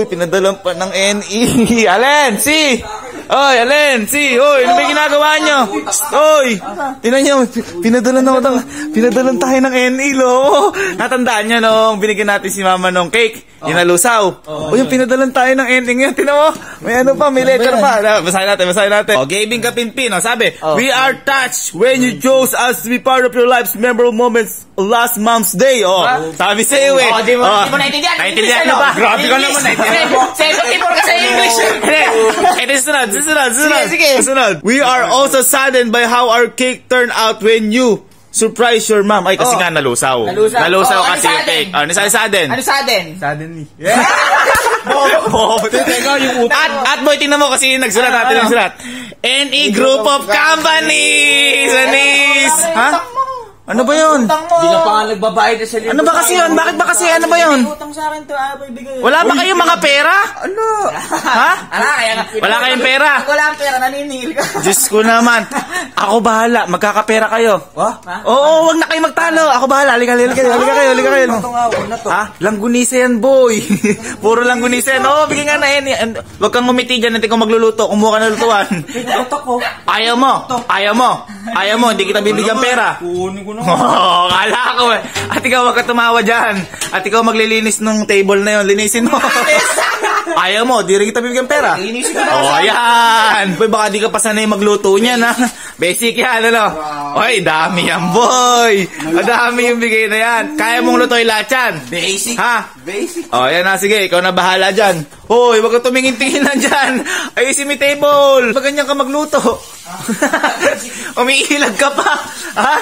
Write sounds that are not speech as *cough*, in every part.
Uy, pinadalan pa ng NE. *laughs* Allen, si! Oy, Allen, si! Oy, ano ba yung ginagawa nyo? Oy! Tinan nyo, pinadalan na ng, pinadalan tayo ng NE, lo. Natandaan nyo nung binigyan natin si mama ng cake. Inalusaw. Oh, yung pinadalan tayo ng NE ngayon. Tinan mo, may ano pa, may letter pa. Ah, Basahin natin, basahin natin. Oh, Gaving Kapinpin, oh, sabi, We are touched when you chose us to be part of your life's memorable moments last month's day. Oh, sabi sa iyo eh. Oh, di mo, Oh, di mo naintindihan. Naintindihan English, mo ba? ano? Grabe ka naman, naintindihan mo. 74 ka sa English. Hindi. Ito sunod, susunod, susunod. Sige, sige. Susunod. We are also saddened by how our cake turned out when you surprise your mom. Ay, kasi Oh. nga nalusaw. Nalusaw. Nalusaw Oh, ano kasi yung sudden? cake. Oh, nasa sudden. Ano sa atin? *laughs* Oh, teka, yung utang. At, at boy, tingnan mo kasi yung nagsulat natin yung sulat. NE Group of Companies! Anis! Ha? Ano ba yun? Hindi na pa nga nagbabayad na sa libo. Ano ba kasi yun? Bakit ba kasi ano ba yun? Utang sa akin to, ah, ibigay. Wala ba kayong mga pera? Ano? Ha? Ala, kaya nga. Wala kayong pera? Wala ang pera, naniningil ka. Diyos ko naman. *laughs* Ako bahala. Magkakapera kayo. Wah? Oo, wag na kayo magtalo. Ako bahala. Halika, halika kayo. Halika kayo, halika kayo. Ito nga, una to. Ha? Langgunisa yan, boy. *laughs* Puro langgunisa yan. Oo, bigyan nga na yan. Huwag kang ngumiti dyan. Hindi ko magluluto. Kumuha ka na lutuan. Utak ko. Ayaw mo. Ayaw mo. Ayaw mo. Hindi kita bibigyan pera. Kukunin ko na. *laughs* Oo, kala ko eh. At ikaw wag ka tumawa dyan. At ikaw maglilinis nung table na yon. Linisin mo. *laughs* Ayaw mo, di rin kita bibigyan pera. Linisin ko na. Oh, ayan. Boy, baka di ka pa sanay magluto niyan, ha? Basic yan, ano? Oy, dami yan, boy. Ang dami yung bigay na yan. Kaya mong lutoy lahat yan. Basic. Ha? Basic. Oh, yan na. Sige, ikaw na bahala dyan. Hoy, wag ka tumingin-tingin na dyan. Ayusin yung table. Pag ganyan ka magluto. *laughs* Umiilag ka pa. Ha?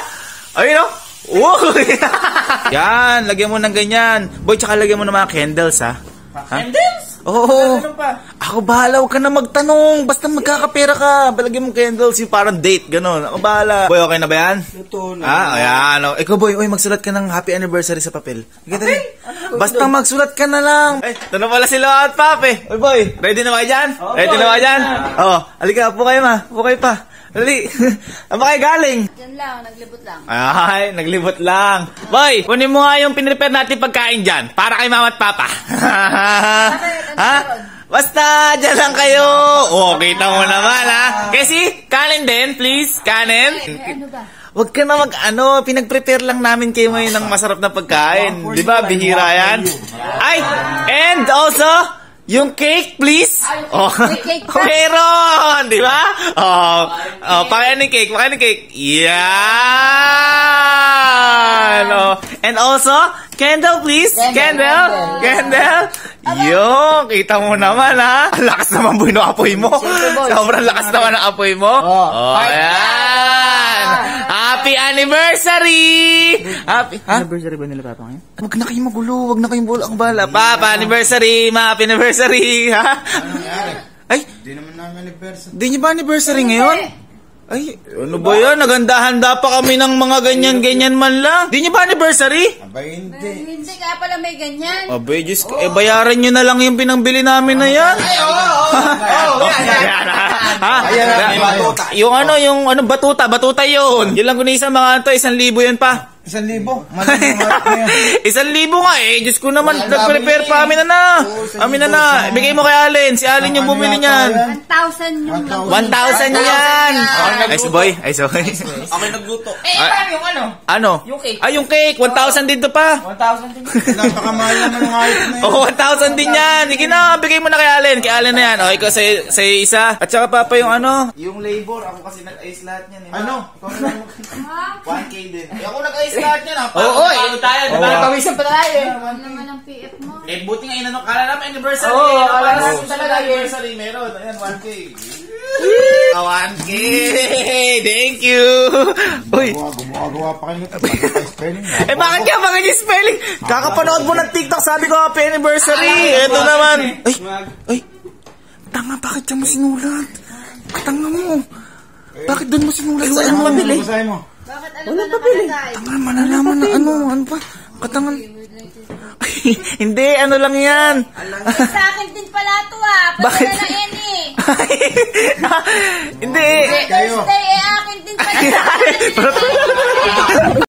Ayun o. Uy! *laughs* yan, lagyan mo ng ganyan. Boy, tsaka lagyan mo ng mga candles, ha? ha? Candles? Oo. Ano pa? Ako bahala, huwag ka na magtanong. Basta magkakapera ka. Balagyan mo candles, yung parang date, ganun. Ako bahala. Boy, okay na ba yan? Ito na. Ah, ayan. Oh. Ikaw, boy, oy, magsulat ka ng happy anniversary sa papel. Papel? Basta magsulat ka na lang. Eh, ito na pala sila at pape. Oy, boy, ready na ba kayo dyan? ready na ba kayo dyan? Oo. Oh, halika, upo kayo, ma. Upo kayo pa. Dali. *laughs* Ano ba kayo galing? Yan lang, naglibot lang. Ay, naglibot lang. Boy, kunin mo nga yung pinrepare natin pagkain dyan. Para kay mama at papa. *laughs* ha? Basta, dyan lang kayo. Oh, kita mo naman, ha? Kasi, kanin din, please. Kanin. Ano ba? Huwag ka na mag, ano, pinag-prepare lang namin kayo ngayon ng masarap na pagkain. Di ba, bihira yan? Ay, and also, yung cake, please. Oh, cake meron, di ba? Oh, oh, pakain ng cake, pakain ng cake. Yan. Oh. And also, candle, please. Candle, candle. Yung, kita mo naman, ha? Ang lakas naman, boy, ng apoy mo. Sobrang lakas naman ng apoy mo. Oh, ayan. Happy anniversary! Happy, ha? Anniversary ba nila papa ngayon? Huwag na kayong magulo, huwag na kayong bulo. Ang bala. Papa, anniversary, ma, happy anniversary, ha? Ay, Hindi naman namin anniversary. di niyo ba anniversary ngayon? Ay, ano ba yan? Naganda-handa pa kami ng mga ganyan-ganyan man lang. Di niyo ba anniversary? Abay, hindi. Hindi ka pala may ganyan. Abay, Diyos ko, eh, bayaran nyo na lang yung pinangbili namin na yan. Oo, *laughs* yan, yan. ha? Ayan, Ba- may batuta. Yung ano, yung ano, batuta, batuta yun. Yun lang kung isa mga to, isang libo yan pa. Isang libo. Yung *laughs* isang libo nga eh. Diyos ko naman, nag-prepare pa. Amin na na. Amin na na. Bigay mo kay Allen. Si Allen yung bumili niyan. 1,000 yung lang. 1,000 yan. Ay, si boy. Ay, sorry. Ako nagluto. Eh, paano yung ano? Ano? Yung cake. Ay, yung cake. 1,000 din to pa. 1,000 din. Napakamahal naman ng heart na yun. Oh, 1,000 din yan. Sige na, bigay mo na kay Allen. Kay Allen na yan. O, ikaw sa, sa isa. At saka papa yung ano. Yung labor. Ako kasi nag-ayos lahat yan. Eh. Ano? Ikaw na lang. Ha? 1K din. Eh, ako nag-ayos lahat yan. ah. Oo, eh. Pagod tayo. di Diba, ba? nagpawisan pa tayo eh. Ano naman ang PF mo? Eh, buti nga inano. Kala namin anniversary. Oo, eh. akala Para namin sa talaga anniversary. Meron. Ayan, 1K. Ah, 1K. Thank you. Uy. Gumawa, gumawa pa kayo nito. Bakit spelling? Eh bakit kaya bakit yung spelling? Kakapanood mo ng TikTok, sabi ko happy anniversary. Ito naman. Ay, ay. Tanga, bakit dyan mo sinulat? Tanga mo. Bakit doon mo sinulat? Saan mo mabili? Basahin mo. Bakit ano ba nakalagay? Tanga, malalaman na ano, ano pa? Katangan. *laughs* Hindi, ano lang yan. Sa akin din pala to ah. Bakit? Na yan eh. *laughs* Hindi. Thursday eh akin din pala. *laughs*